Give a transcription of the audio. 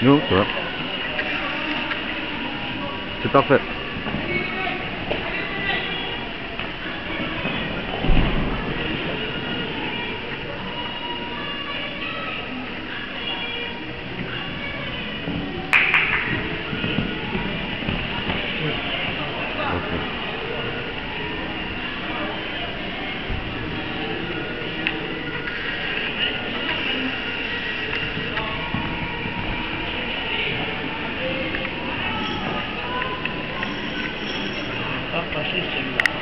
No, c'est vrai. C'est parfait. Ok. fascista. Né?